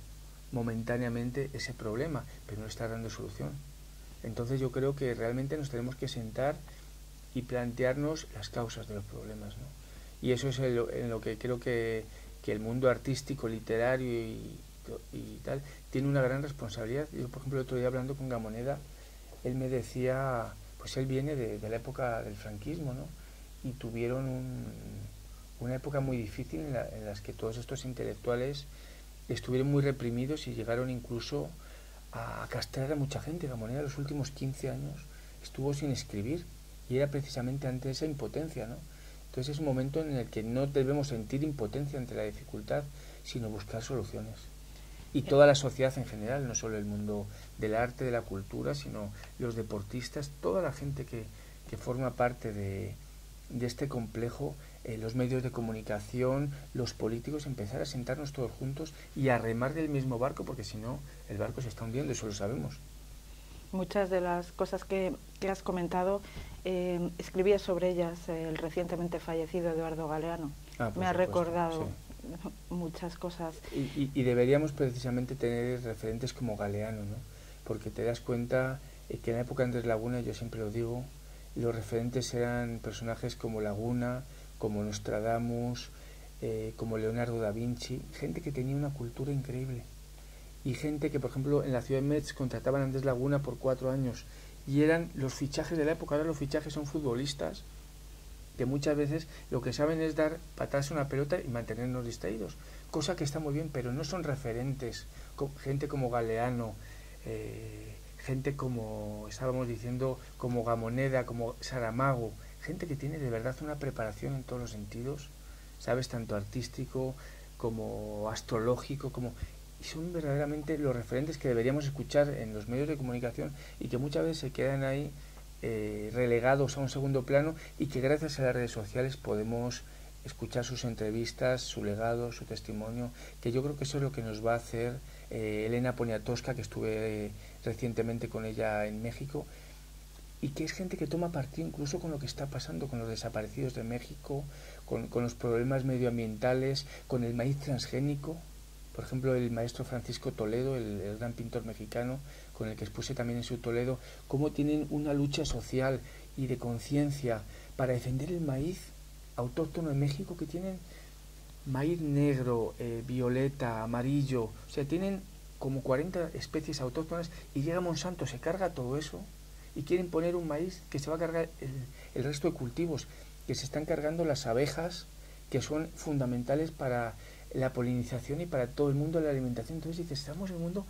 momentáneamente ese problema, pero no está dando solución. Entonces yo creo que realmente nos tenemos que sentar y plantearnos las causas de los problemas. ¿no? Y eso es en lo, que creo que, que, el mundo artístico, literario y, y, tal tiene una gran responsabilidad. Yo, por ejemplo, el otro día hablando con Gamoneda, él me decía, pues él viene de, de la época del franquismo, ¿no? Y tuvieron un, una época muy difícil en la, en las que todos estos intelectuales estuvieron muy reprimidos y llegaron incluso a castrar a mucha gente. Gamoneda los últimos 15 años estuvo sin escribir y era precisamente ante esa impotencia, ¿no? Entonces es un momento en el que no debemos sentir impotencia ante la dificultad, sino buscar soluciones. Y toda la sociedad en general, no solo el mundo del arte, de la cultura, sino los deportistas, toda la gente que, que forma parte de, este complejo, eh, los medios de comunicación, los políticos, empezar a sentarnos todos juntos y a remar del mismo barco, porque si no, el barco se está hundiendo, eso lo sabemos. muchas de las cosas que, has comentado eh, escribías sobre ellas el recientemente fallecido Eduardo Galeano. Ah, Me ha recordado [laughs] muchas cosas. Y, deberíamos precisamente tener referentes como Galeano, ¿no? porque te das cuenta que en la época de Andrés Laguna, yo siempre lo digo, los referentes eran personajes como Laguna, como Nostradamus, eh, como Leonardo da Vinci, gente que tenía una cultura increíble. Y gente que, por ejemplo, en la ciudad de Metz contrataban a Andrés Laguna por cuatro años. Y eran los fichajes de la época. Ahora los fichajes son futbolistas que muchas veces lo que saben es dar patadas a una pelota y mantenernos distraídos. Cosa que está muy bien, pero no son referentes. Gente como Galeano, eh, gente como, estábamos diciendo, como Gamoneda, como Saramago. Gente que tiene de verdad una preparación en todos los sentidos ¿sabes? Tanto artístico como astrológico, como... Son verdaderamente los referentes que deberíamos escuchar en los medios de comunicación y que muchas veces se quedan ahí eh, relegados a un segundo plano y que gracias a las redes sociales podemos escuchar sus entrevistas, su legado, su testimonio, que yo creo que eso es lo que nos va a hacer eh, Elena Poniatowska, que estuve recientemente con ella en México, y que es gente que toma partido incluso con lo que está pasando con los desaparecidos de México, con, los problemas medioambientales, con el maíz transgénico. Por ejemplo, el maestro Francisco Toledo, el, gran pintor mexicano, con el que expuse también en su Toledo, cómo tienen una lucha social y de conciencia para defender el maíz autóctono en México, que tienen maíz negro, eh, violeta, amarillo, o sea, tienen como 40 especies autóctonas y llega Monsanto, se carga todo eso y quieren poner un maíz que se va a cargar el, resto de cultivos, que se están cargando las abejas, que son fundamentales para la polinización y para todo el mundo la alimentación. Entonces dices, estamos en un mundo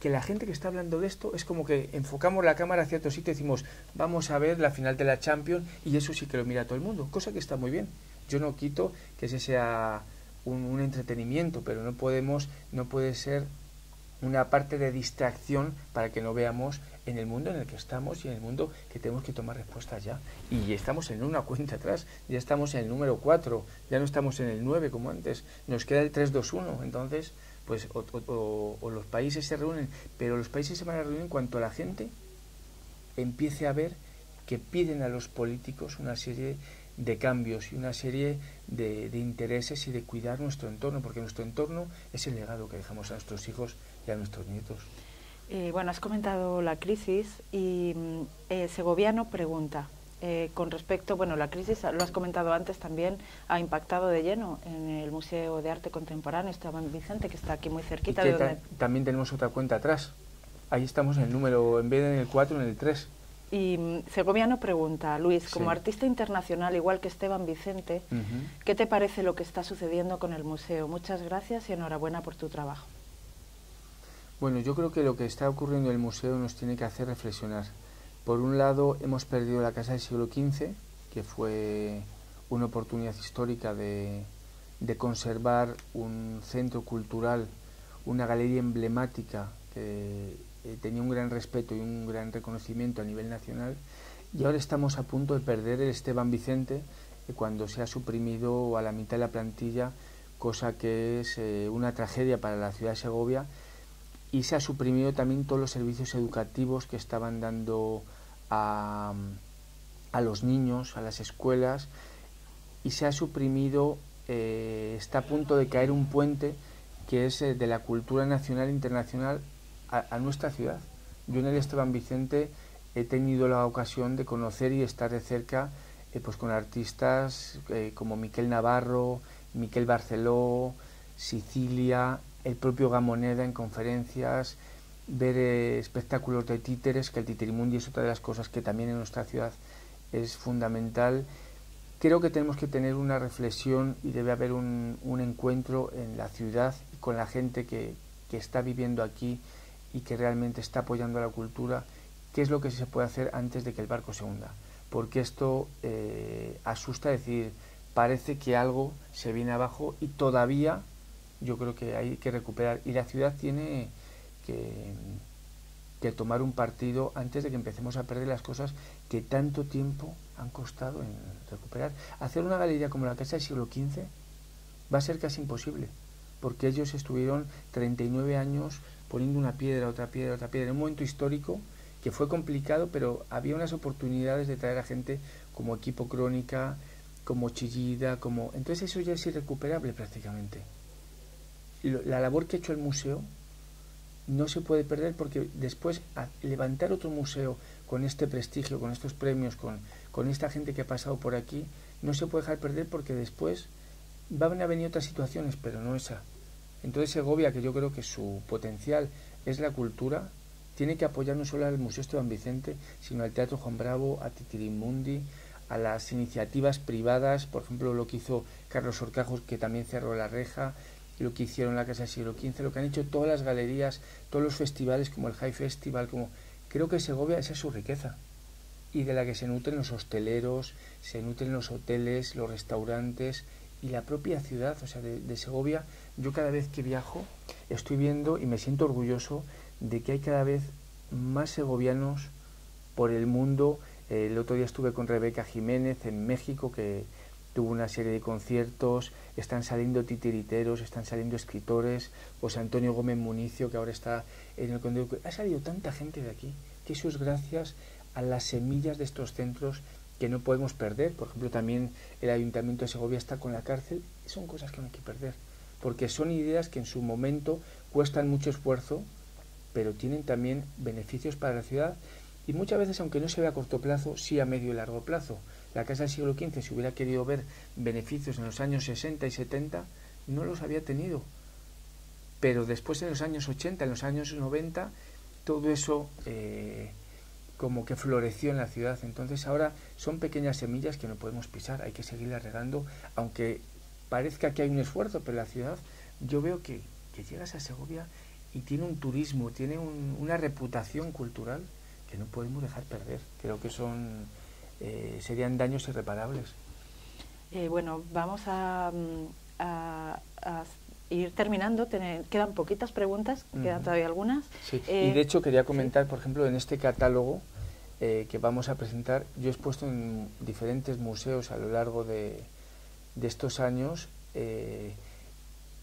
que la gente que está hablando de esto es como que enfocamos la cámara hacia otro sitio y decimos, vamos a ver la final de la Champions y eso sí que lo mira todo el mundo, cosa que está muy bien. Yo no quito que ese sea un, un entretenimiento, pero no podemos, no puede ser una parte de distracción para que no veamos en el mundo en el que estamos y en el mundo que tenemos que tomar respuestas ya. Y estamos en una cuenta atrás, ya estamos en el número 4, ya no estamos en el 9 como antes, nos queda el 3-2-1, entonces, pues o, los países se reúnen, pero los países se van a reunir en cuanto a la gente empiece a ver que piden a los políticos una serie de cambios y una serie de, de, intereses y de cuidar nuestro entorno, porque nuestro entorno es el legado que dejamos a nuestros hijos y a nuestros nietos. Eh, bueno, has comentado la crisis y mm, eh, Segoviano pregunta, eh, con respecto, bueno, la crisis, lo has comentado antes también, ha impactado de lleno en el Museo de Arte Contemporáneo Esteban Vicente, que está aquí muy cerquita. de donde... también tenemos otra cuenta atrás. Ahí estamos en el número, en vez de en el 4, en el 3. Y mm, Segoviano pregunta, Luis, como artista internacional, igual que Esteban Vicente, ¿qué te parece lo que está sucediendo con el museo? Muchas gracias y enhorabuena por tu trabajo. Bueno, yo creo que lo que está ocurriendo en el museo nos tiene que hacer reflexionar. Por un lado, hemos perdido la Casa del siglo XV, que fue una oportunidad histórica de, conservar un centro cultural, una galería emblemática que eh, tenía un gran respeto y un gran reconocimiento a nivel nacional. Y ahora estamos a punto de perder el Esteban Vicente, cuando se ha suprimido a la mitad de la plantilla, cosa que es eh, una tragedia para la ciudad de Segovia y se ha suprimido también todos los servicios educativos que estaban dando a, a los niños, a las escuelas, y se ha suprimido, eh, está a punto de caer un puente que es eh, de la cultura nacional e internacional a, nuestra ciudad. Yo en el Esteban Vicente he tenido la ocasión de conocer y estar de cerca eh, pues con artistas como Miquel Navarro, Miquel Barceló, Sicilia, el propio Gamoneda en conferencias, ver eh, espectáculos de títeres, que el titirimundi es otra de las cosas que también en nuestra ciudad es fundamental. Creo que tenemos que tener una reflexión y debe haber un, encuentro en la ciudad con la gente que, está viviendo aquí y que realmente está apoyando a la cultura, qué es lo que se puede hacer antes de que el barco se hunda. Porque esto eh, asusta decir, parece que algo se viene abajo y todavía yo creo que hay que recuperar. Y la ciudad tiene que, tomar un partido antes de que empecemos a perder las cosas que tanto tiempo han costado en recuperar. Hacer una galería como la Casa del siglo XV va a ser casi imposible, porque ellos estuvieron 39 años poniendo una piedra, otra piedra, otra piedra, en un momento histórico que fue complicado, pero había unas oportunidades de traer a gente como equipo crónica, como chillida, como... Entonces eso ya es irrecuperable prácticamente. La labor que ha hecho el museo no se puede perder porque después levantar otro museo con este prestigio, con estos premios, con, con esta gente que ha pasado por aquí, no se puede dejar perder porque después van a venir otras situaciones, pero no esa. Entonces Segovia, que yo creo que su potencial es la cultura, tiene que apoyar no solo al Museo Esteban Vicente, sino al Teatro Juan Bravo, a Titirimundi, a las iniciativas privadas, por ejemplo lo que hizo Carlos Orcajos, que también cerró la reja, lo que hicieron la Casa del Siglo XV, lo que han hecho todas las galerías, todos los festivales como el High Festival, como creo que Segovia esa es su riqueza y de la que se nutren los hosteleros, se nutren los hoteles, los restaurantes y la propia ciudad, o sea, de, Segovia. Yo cada vez que viajo estoy viendo y me siento orgulloso de que hay cada vez más segovianos por el mundo. el otro día estuve con Rebeca Jiménez en México, que tuvo una serie de conciertos, están saliendo titiriteros, están saliendo escritores, José Antonio Gómez Municio, que ahora está en el Conde. Ha salido tanta gente de aquí, que eso es gracias a las semillas de estos centros que no podemos perder. Por ejemplo, también el Ayuntamiento de Segovia está con la cárcel. Son cosas que no hay que perder, porque son ideas que en su momento cuestan mucho esfuerzo, pero tienen también beneficios para la ciudad y muchas veces, aunque no se vea a corto plazo, sí a medio y largo plazo. La Casa del siglo XV, si hubiera querido ver beneficios en los años 60 y 70, no los había tenido. Pero después en los años 80, en los años 90, todo eso eh, como que floreció en la ciudad. Entonces ahora son pequeñas semillas que no podemos pisar, hay que seguirlas regando, aunque parezca que hay un esfuerzo, pero la ciudad, yo veo que, que llegas a Segovia y tiene un turismo, tiene una reputación cultural que no podemos dejar perder. Creo que son eh, serían daños irreparables. Eh, bueno, vamos a, ir terminando. quedan poquitas preguntas, quedan todavía algunas. Sí. y de eh, hecho quería comentar, por ejemplo, en este catálogo que vamos a presentar, yo he expuesto en diferentes museos a lo largo de, de estos años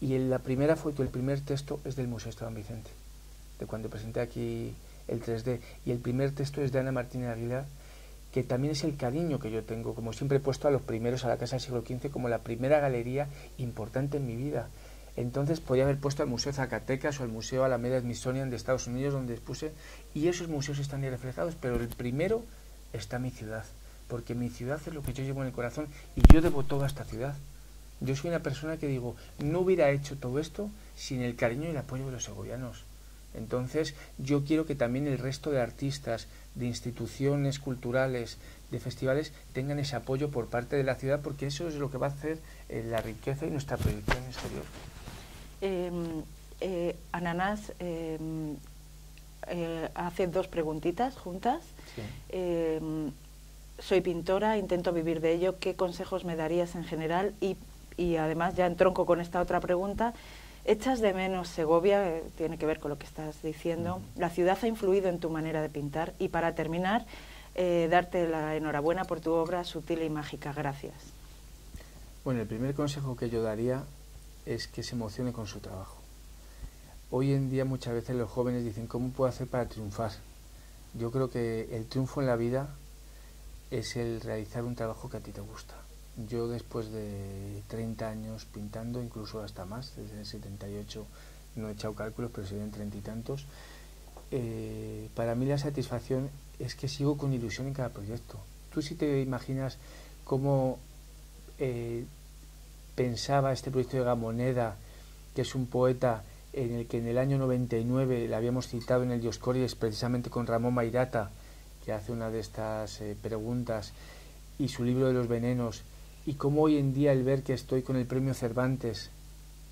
y en la primera foto, el primer texto es del Museo Esteban Vicente, de cuando presenté aquí el 3D. Y el primer texto es de Ana Martínez Aguilar, que también es el cariño que yo tengo, como siempre he puesto a los primeros a la Casa del Siglo XV como la primera galería importante en mi vida. Entonces podía haber puesto al Museo Zacatecas o al Museo Alameda Smithsonian de Estados Unidos donde expuse y esos museos están ahí reflejados, pero el primero está mi ciudad, porque mi ciudad es lo que yo llevo en el corazón y yo debo todo a esta ciudad. Yo soy una persona que digo, no hubiera hecho todo esto sin el cariño y el apoyo de los segovianos. Entonces, yo quiero que también el resto de artistas, de instituciones culturales, de festivales, tengan ese apoyo por parte de la ciudad, porque eso es lo que va a hacer eh, la riqueza y nuestra proyección exterior. Em, eh, Ananás em, eh, hace dos preguntitas juntas. Em, soy pintora, intento vivir de ello. ¿Qué consejos me darías en general? Y, y además, ya entronco con esta otra pregunta, ¿Echas de menos Segovia? Eh, tiene que ver con lo que estás diciendo. La ciudad ha influido en tu manera de pintar. Y para terminar, eh, darte la enhorabuena por tu obra sutil y mágica. Gracias. Bueno, el primer consejo que yo daría es que se emocione con su trabajo. Hoy en día muchas veces los jóvenes dicen, ¿cómo puedo hacer para triunfar? Yo creo que el triunfo en la vida es el realizar un trabajo que a ti te gusta. Yo después de 30 años pintando, incluso hasta más, desde el 78 no he echado cálculos, pero serían treinta y tantos, eh, para mí la satisfacción es que sigo con ilusión en cada proyecto. Tú si te imaginas cómo eh, pensaba este proyecto de Gamoneda, que es un poeta en el que en el año 99 le habíamos citado en el Dioscorides precisamente con Ramón Mairata, que hace una de estas eh, preguntas, y su libro de los venenos, y cómo hoy en día el ver que estoy con el premio Cervantes,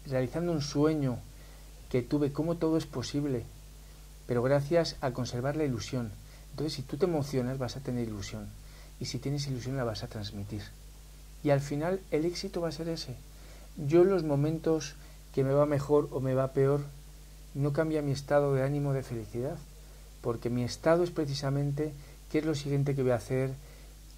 realizando un sueño que tuve, cómo todo es posible, pero gracias a conservar la ilusión. Entonces, si tú te emocionas, vas a tener ilusión, y si tienes ilusión, la vas a transmitir. Y al final, el éxito va a ser ese. Yo en los momentos que me va mejor o me va peor, no cambia mi estado de ánimo de felicidad, porque mi estado es precisamente qué es lo siguiente que voy a hacer,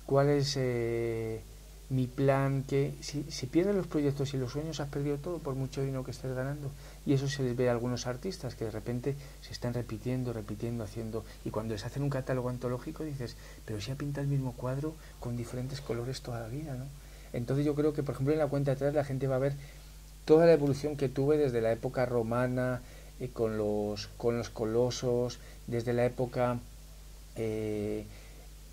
cuál es... Eh, mi plan, que si, si pierdes los proyectos y los sueños has perdido todo por mucho dinero que estés ganando. Y eso se les ve a algunos artistas que de repente se están repitiendo, repitiendo, haciendo. Y cuando les hacen un catálogo antológico dices, pero si ha pintado el mismo cuadro con diferentes colores toda la vida, ¿no? Entonces yo creo que, por ejemplo, en la cuenta atrás la gente va a ver toda la evolución que tuve desde la época romana, eh, con, los, con los colosos, desde la época eh,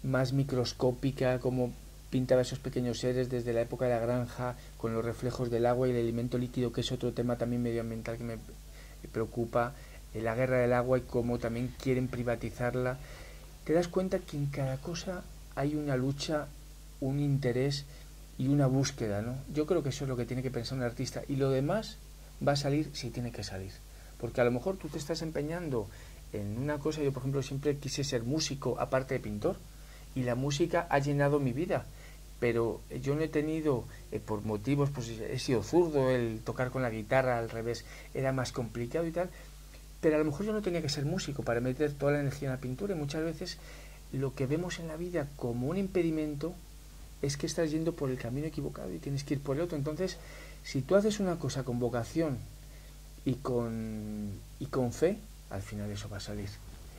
más microscópica, como pintaba esos pequeños seres desde la época de la granja, con los reflejos del agua y el alimento líquido, que es otro tema también medioambiental que me preocupa, eh, la guerra del agua y cómo también quieren privatizarla. Te das cuenta que en cada cosa hay una lucha, un interés y una búsqueda, ¿no? Yo creo que eso es lo que tiene que pensar un artista y lo demás va a salir si tiene que salir. Porque a lo mejor tú te estás empeñando en una cosa, yo por ejemplo siempre quise ser músico aparte de pintor y la música ha llenado mi vida pero yo no he tenido, eh, por motivos, pues he sido zurdo, el tocar con la guitarra al revés era más complicado y tal, pero a lo mejor yo no tenía que ser músico para meter toda la energía en la pintura y muchas veces lo que vemos en la vida como un impedimento es que estás yendo por el camino equivocado y tienes que ir por el otro. Entonces, si tú haces una cosa con vocación y con, y con fe, al final eso va a salir.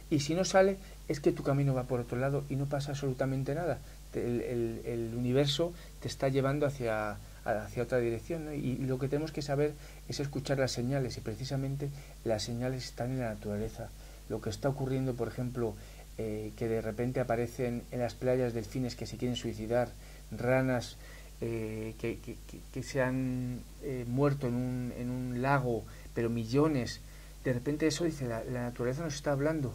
Y si no sale, es que tu camino va por otro lado y no pasa absolutamente nada el, universo te está llevando hacia, hacia otra dirección. Y, lo que tenemos que saber es escuchar las señales y precisamente las señales están en la naturaleza. Lo que está ocurriendo, por ejemplo, eh, que de repente aparecen en las playas delfines que se quieren suicidar, ranas eh, que, que, se han eh, muerto en un, en un lago, pero millones. De repente eso dice, la, la naturaleza nos está hablando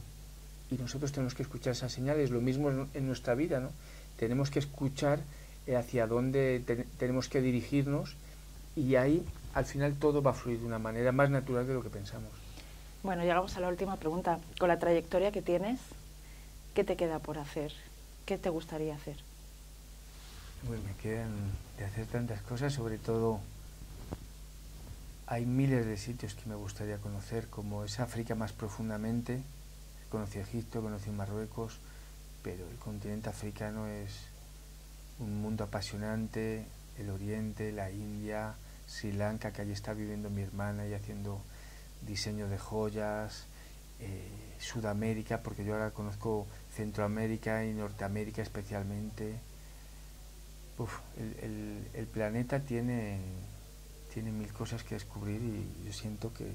y nosotros tenemos que escuchar esas señales. Lo mismo en nuestra vida, ¿no? Tenemos que escuchar eh, hacia dónde tenemos que dirigirnos y ahí al final todo va a fluir de una manera más natural de lo que pensamos. Bueno, llegamos a la última pregunta. Con la trayectoria que tienes, ¿qué te queda por hacer? ¿Qué te gustaría hacer? Bueno, me quedan de hacer tantas cosas, sobre todo hay miles de sitios que me gustaría conocer, como es África más profundamente. Conocí Egipto, conocí Marruecos, pero el continente africano es un mundo apasionante, el Oriente, la India, Sri Lanka, que allí está viviendo mi hermana y haciendo diseño de joyas, eh, Sudamérica, porque yo ahora conozco Centroamérica y Norteamérica especialmente. el, planeta tiene, tiene mil cosas que descubrir y yo siento que,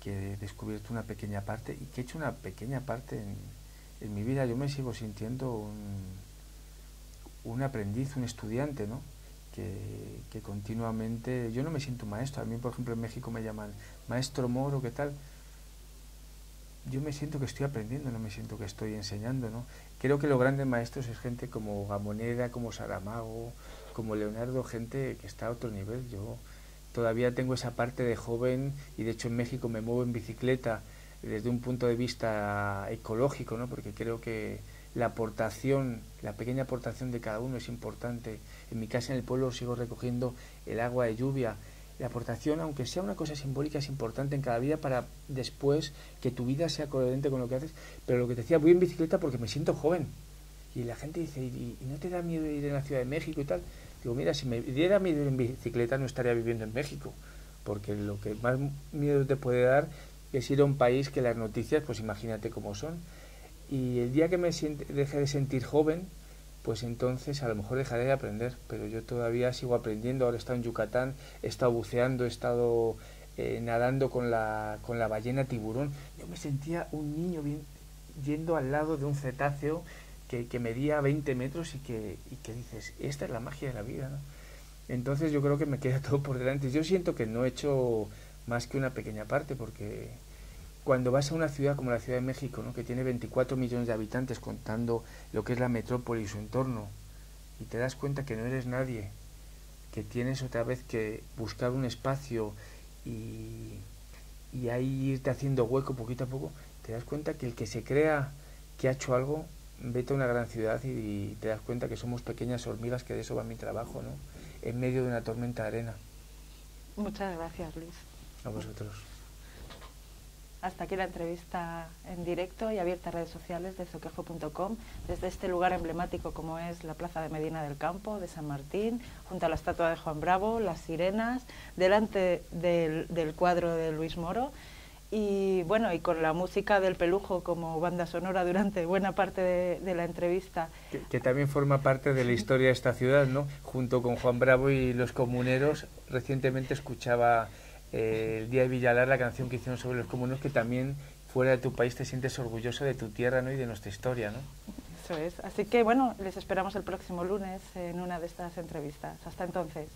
que he descubierto una pequeña parte y que he hecho una pequeña parte en, en mi vida yo me sigo sintiendo un, un aprendiz, un estudiante, ¿no? Que, que, continuamente, yo no me siento maestro, a mí por ejemplo en México me llaman maestro moro, ¿qué tal? Yo me siento que estoy aprendiendo, no me siento que estoy enseñando, ¿no? Creo que los grandes maestros es gente como Gamoneda, como Saramago, como Leonardo, gente que está a otro nivel. Yo todavía tengo esa parte de joven y de hecho en México me muevo en bicicleta desde un punto de vista ecológico, ¿no? porque creo que la aportación, la pequeña aportación de cada uno es importante. En mi casa en el pueblo sigo recogiendo el agua de lluvia. La aportación, aunque sea una cosa simbólica, es importante en cada vida para después que tu vida sea coherente con lo que haces. Pero lo que te decía, voy en bicicleta porque me siento joven. Y la gente dice, ¿y, no te da miedo ir en la Ciudad de México y tal? Digo, mira, si me diera miedo ir en bicicleta no estaría viviendo en México. Porque lo que más miedo te puede dar es ir a un país que las noticias, pues imagínate cómo son. Y el día que me deje de sentir joven, pues entonces a lo mejor dejaré de aprender, pero yo todavía sigo aprendiendo. Ahora he estado en Yucatán, he estado buceando, he estado eh, nadando con la, con la ballena tiburón. Yo me sentía un niño yendo al lado de un cetáceo que, que medía 20 metros y que, y que dices, esta es la magia de la vida. ¿no? Entonces yo creo que me queda [laughs] todo por delante. Yo siento que no he hecho más que una pequeña parte, porque cuando vas a una ciudad como la Ciudad de México, ¿no? que tiene 24 millones de habitantes contando lo que es la metrópoli y su entorno, y te das cuenta que no eres nadie, que tienes otra vez que buscar un espacio y, y ahí irte haciendo hueco poquito a poco, te das cuenta que el que se crea que ha hecho algo, vete a una gran ciudad y, te das cuenta que somos pequeñas hormigas, que de eso va mi trabajo, ¿no? en medio de una tormenta de arena. Muchas gracias, Luis. A vosotros. hasta aquí la entrevista en directo y abierta a redes sociales de soquejo.com, desde este lugar emblemático como es la Plaza de Medina del Campo, de San Martín, junto a la estatua de Juan Bravo, las sirenas, delante del, del cuadro de Luis Moro y bueno, y con la música del pelujo como banda sonora durante buena parte de, la entrevista. Que, también forma parte de la historia de esta ciudad, ¿no? Junto con Juan Bravo y los comuneros, recientemente escuchaba eh, el Día de Villalar, la canción que hicieron sobre los comuneros, que también fuera de tu país te sientes orgulloso de tu tierra ¿no? y de nuestra historia, ¿no? Eso es. Así que bueno, les esperamos el próximo lunes en una de estas entrevistas. Hasta entonces.